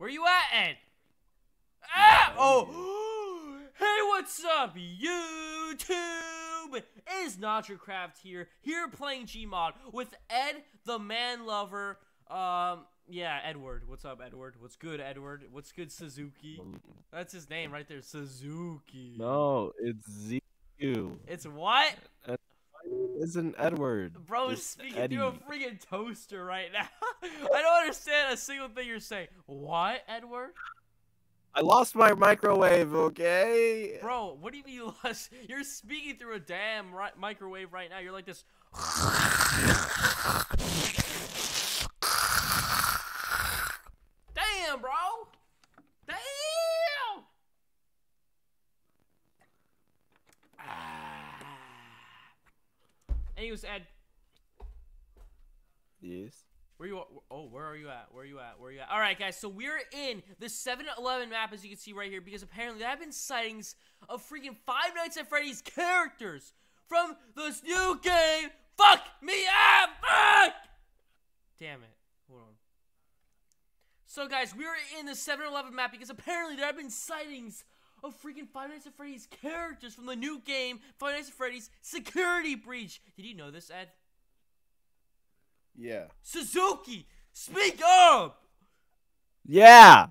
Where you at, Ed? Ah! Oh! Hey, what's up, YouTube? It is NachoCraft here, here playing Gmod with Ed, the man lover. Um, yeah, Edward. What's up, Edward? What's good, Edward? What's good, Suzuki? That's his name right there, Suzuki. No, it's ZQ. It's what? An Edward. Bro It's speaking Eddie. through a freaking toaster right now. I don't understand a single thing you're saying. What, Edward? I lost my microwave, okay? Bro, what do you mean you lost? You're speaking through a damn ri- microwave right now. You're like this. Damn, bro. Damn. Ah. Anyways, Ed, Yes. Where you? Oh, where are you at? Where are you at? Where are you at? All right, guys. So we're in the 7-Eleven map, as you can see right here, because apparently there have been sightings of freaking Five Nights at Freddy's characters from this new game. Fuck me up! Fuck! Damn it. Hold on. So, guys, we're in the 7-Eleven map because apparently there have been sightings of freaking Five Nights at Freddy's characters from the new game, Five Nights at Freddy's Security Breach. Did you know this, Ed? Yeah. Suzuki, speak up! Yeah.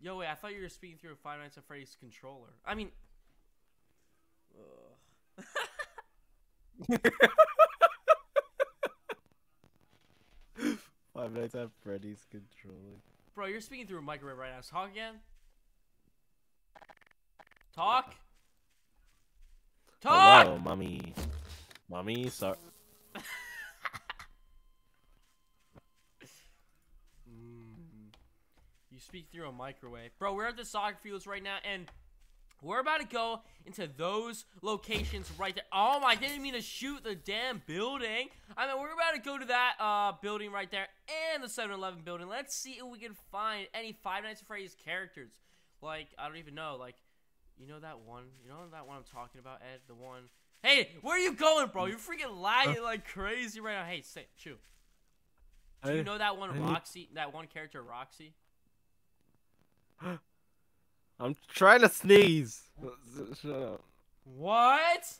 Yo, wait, I thought you were speaking through a Five Nights at Freddy's controller. I mean, ugh. Five Nights at Freddy's controller. bro, you're speaking through a microwave right now. Talk again. Talk. Talk. Hello, mommy. Mommy, sorry. Mm. You speak through a microwave. Bro, we're at the soccer fields right now, and we're about to go into those locations right there. Oh my, I didn't mean to shoot the damn building. I mean, we're about to go to that uh, building right there and the 7-Eleven building. Let's see if we can find any Five Nights at Freddy's characters. Like, I don't even know. Like, you know that one? You know that one I'm talking about, Ed? The one... Hey, where are you going, bro? You're freaking lagging uh. like crazy right now. Hey, stay, chew. Do you know that one Roxy? That one character, Roxy? I'm trying to sneeze. Shut up. What?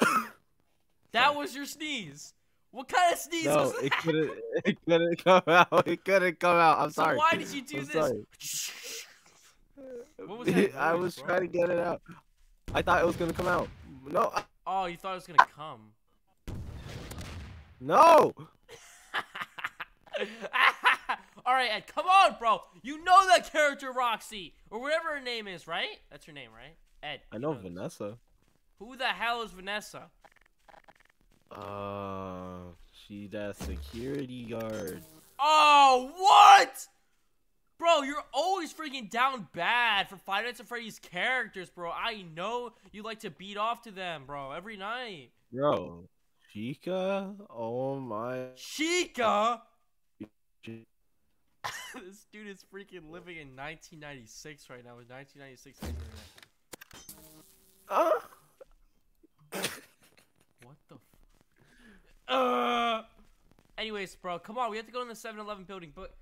that was your sneeze. What kind of sneeze No, was that? it couldn't. It couldn't come out. It couldn't come out. I'm so sorry. why did you do I'm this? Was that I was bro? trying to get it out. I thought it was gonna come out. No, I- Oh, you thought it was gonna come. no. All right, Ed, come on, bro. You know that character, Roxy, or whatever her name is, right? That's her name, right? Ed. I know this. Vanessa. Who the hell is Vanessa? Uh, she's a security guard. Oh, what? Bro, you're always freaking down bad for Five Nights at Freddy's characters, bro. I know you like to beat off to them, bro, every night. Bro, Chica. Oh my. Chica? This dude is freaking living in 1996 right now with 1996 internet. Uh, What the f- Uh Anyways, bro, come on, we have to go in the 7-Eleven building, but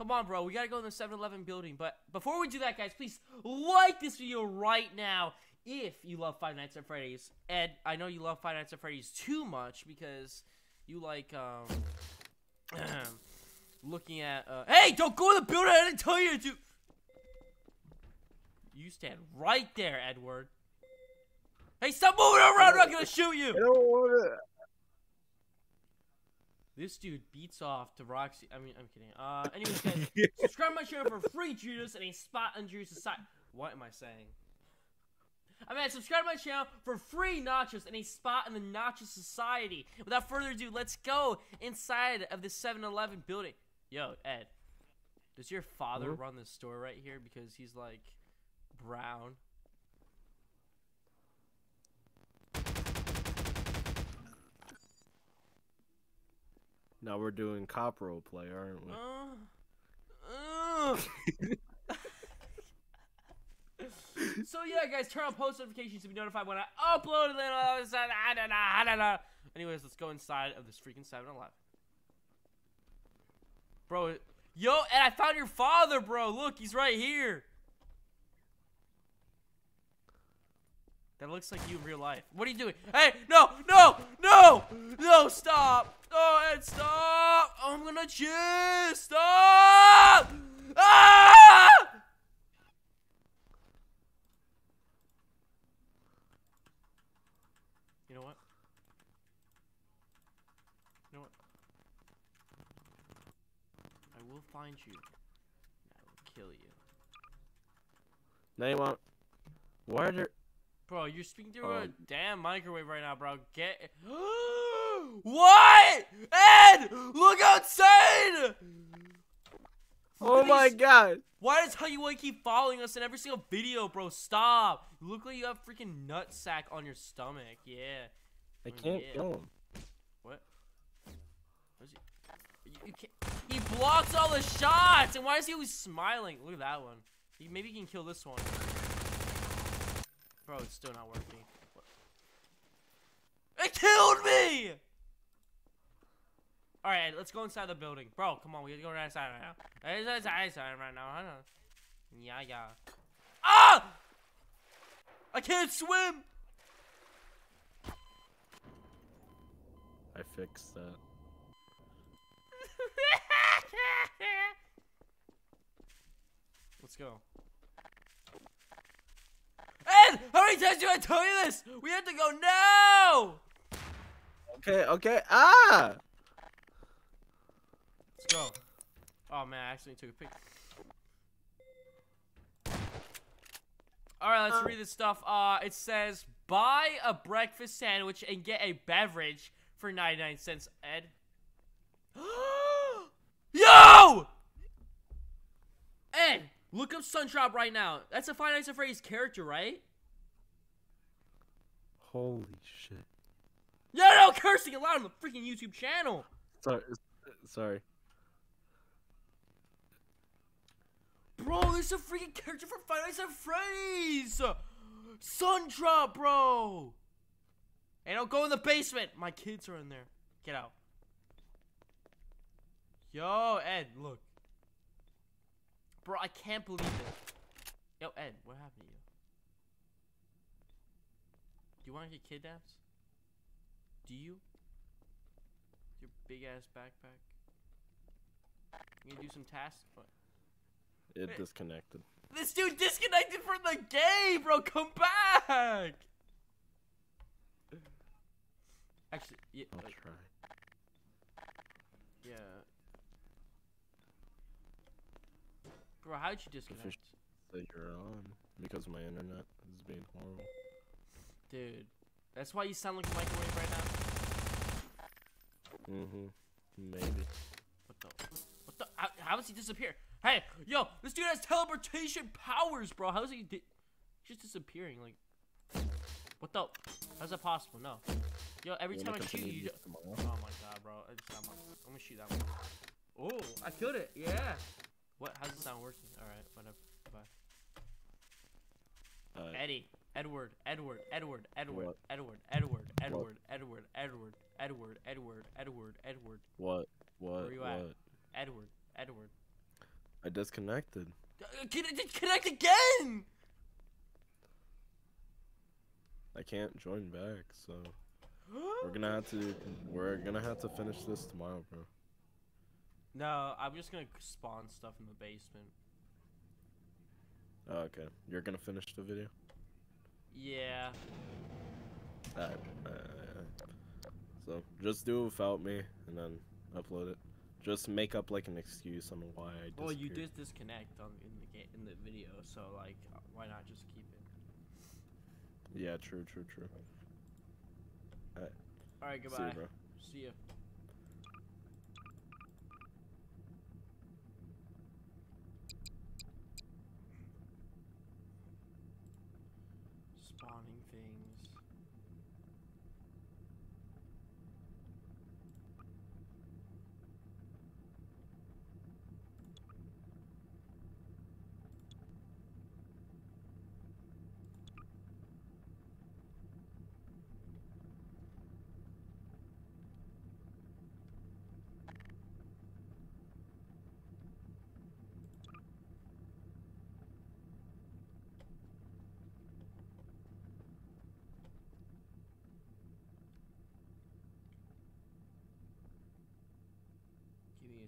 Come on, bro, we gotta go in the 7-Eleven building. But before we do that, guys, please like this video right now if you love Five Nights at Freddy's. Ed, I know you love Five Nights at Freddy's too much because you like um looking at uh Hey, don't go in the building, I didn't tell you to You stand right there, Edward. Hey, stop moving around, I'm not gonna shoot you! I don't wanna. This dude beats off to Roxy. I mean, I'm kidding. Uh, anyways, guys, subscribe my channel for free Judas and a spot on Judas' side. What am I saying? I mean, subscribe to my channel for free nachos and a spot in the Nacho Society. Without further ado, let's go inside of the 7-Eleven building. Yo, Ed, does your father Hmm? run this store right here because he's like brown? Now we're doing cop role play, aren't we? Uh, uh. so yeah, guys, turn on post notifications to be notified when I upload. Then of a I don't know. Anyways, let's go inside of this freaking 7-Eleven. Bro, Yo, and I found your father, bro. Look, he's right here. That looks like you in real life. What are you doing? Hey, no, no, no, no, stop. Oh, Ed, stop. I'm gonna cheers. Stop. Ah! You know what? You know what? I will find you. I will kill you. Now you want. Why are there? Bro, you're speaking through a Um. damn microwave right now, bro. Get. what? Ed! Look outside! Oh my god! Why does why keep following us in every single video, bro? Stop! You look like you have freaking nut sack on your stomach. Yeah. I Oh, can't yeah. kill him. What? What is he? You, you can't. He blocks all the shots, and why is he always smiling? Look at that one. He, maybe he can kill this one. Bro, it's still not working. What? It killed me! Alright, let's go inside the building. Bro, come on, we gotta go right inside right now. Let's inside inside right now. On. Yeah, yeah. Ah! I can't swim! I fixed that. Let's go. Ed! How many times do I tell you this? We have to go now! Okay, okay. Ah! Let's go. Oh man, I accidentally took a picture. Alright, let's read this stuff. Uh, it says, buy a breakfast sandwich and get a beverage for 99 cents, Ed. Yo! Ed, look up Sundrop right now. That's a Five Nights at Freddy's character, right? Holy shit. No, no, no, cursing aloud on the freaking YouTube channel. Sorry. Sorry. Bro, there's a freaking character from Five Nights at Freddy's! Sundrop, bro! Hey, don't go in the basement! My kids are in there. Get out. Yo, Ed, look. Bro, I can't believe it. Yo, Ed, what happened to you? You want to get kidnapped? Do you? Your big ass backpack. You gonna do some tasks? What? It disconnected. This dude disconnected from the game, bro. Come back. Actually, yeah, I'll like, try. yeah. Bro, how'd you disconnect? That you're on because my internet is being horrible. Dude, that's why you sound like a microwave right now. Mm-hmm. Maybe. What the? What the? How, how does he disappear? Hey, yo, this dude has teleportation powers, bro. How is he di- just disappearing? Like, what the? How's that possible? No. Yo, every You time I shoot you, tomorrow? Oh my god, bro. I just, I'm, I'm gonna shoot that one. Oh, I killed it. Yeah. What? How's this not working? All right, whatever. Bye. Uh, Eddie. Edward. Edward. Edward. Edward. Edward. Edward. Edward. Edward. Edward. Edward. Edward. Edward. Edward. what? What? Where you at? Edward. Edward. I disconnected. Uh, it connect again? I can't join back, so we're gonna have to. We're gonna have to finish this tomorrow, bro. No, I'm just gonna spawn stuff in the basement. Oh, okay. You're gonna finish the video. Yeah. Alright. Uh, so just do it without me, and then upload it. Just make up like an excuse on why I disappeared. Well, you did disconnect on in the game in the video, so like, why not just keep it? Yeah, true, true, true. All right, See goodbye. See you, bro. See ya.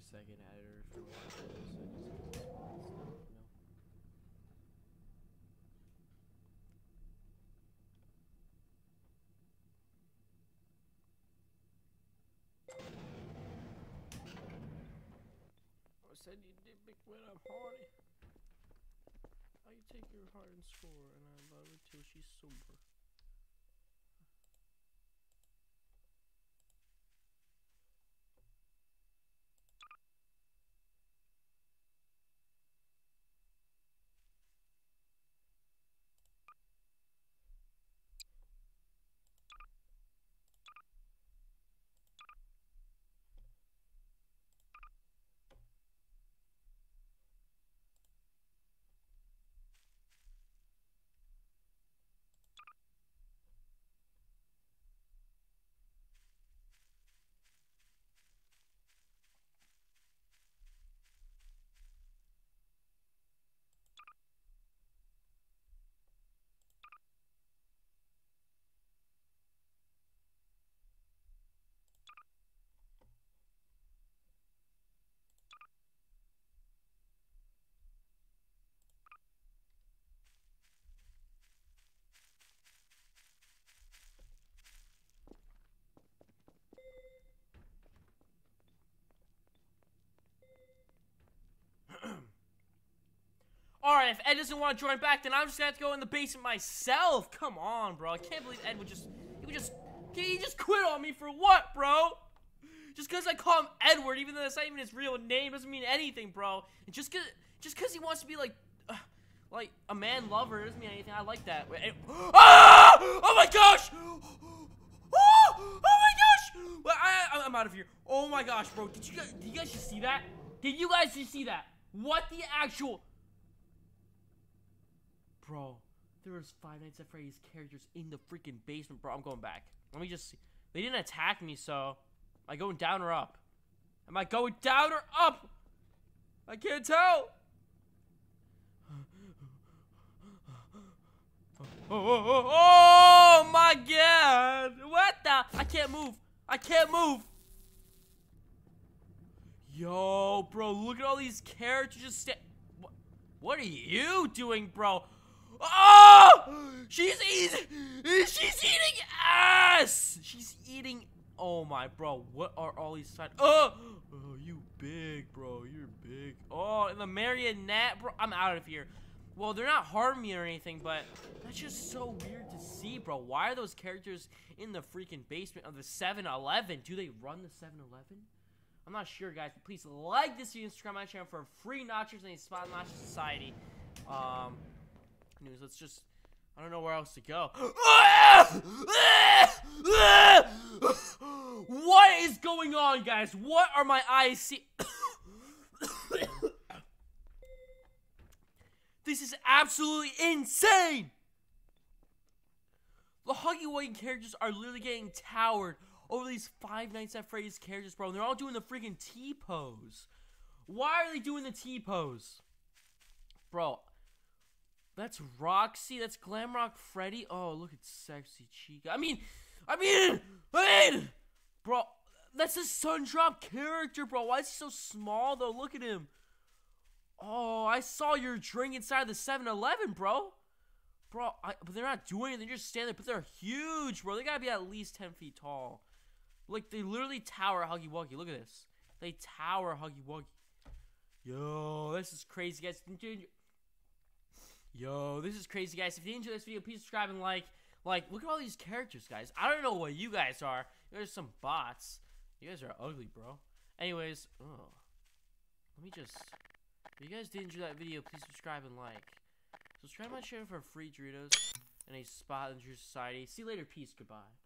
Second editor it is. I just you know? I said you did big when I'm horny. You take your heart and score, and I love her till she's sober. Alright, if Ed doesn't want to join back, then I'm just gonna have to go in the basement myself. Come on, bro. I can't believe Ed would just he would just he just quit on me for what, bro? Just because I call him Edward, even though that's not even his real name, doesn't mean anything, bro. And just cause just cause he wants to be like uh, like a man lover doesn't mean anything. I like that. Wait, ah! Oh my gosh! Oh, oh my gosh! Well, I, I'm out of here. Oh my gosh, bro. Did you guys, did you guys just see that? Did you guys just see that? What the actual... Bro, there was Five Nights at Freddy's characters in the freaking basement, bro. I'm going back. Let me just see. They didn't attack me, so... Am I going down or up? Am I going down or up? I can't tell. Oh, oh, oh, oh, oh my god! What the? I can't move. I can't move. Yo, bro, look at all these characters just sta- what are you doing, bro? Oh! She's eating. She's eating ass. She's eating. Oh my, bro. What are all these side? Oh, oh, you big, bro. You're big. Oh, and the marionette, bro. I'm out of here. Well, they're not harming me or anything, but that's just so weird to see, bro. Why are those characters in the freaking basement of the 7-Eleven? Do they run the 7-Eleven? I'm not sure, guys. Please like this video and subscribe to my channel for free notchers in a Spot Notch Society. Um, news. Let's just. I don't know where else to go. what is going on, guys? What are my eyes see? this is absolutely insane! The Huggy Wuggy characters are literally getting towered over these Five Nights at Freddy's characters, bro. And they're all doing the freaking T pose. Why are they doing the T pose? Bro, that's Roxy. That's Glamrock Freddy. Oh, look at sexy Chica. I mean, I mean, I mean, bro, that's a Sundrop character, bro. Why is he so small, though? Look at him. Oh, I saw your drink inside the 7-Eleven, bro. Bro, I, but they're not doing it. They're just standing there. But they're huge, bro. They gotta be at least 10 feet tall. Like, they literally tower Huggy Wuggy. Look at this. They tower Huggy Wuggy. Yo, this is crazy, guys. Yo, this is crazy, guys. If you enjoyed this video, please subscribe and like. Like, look at all these characters, guys. I don't know what you guys are. There's some bots. You guys are ugly, bro. Anyways, oh, let me just. If you guys did enjoy that video, please subscribe and like. Subscribe my channel for free Doritos and a spot in your society. See you later. Peace. Goodbye.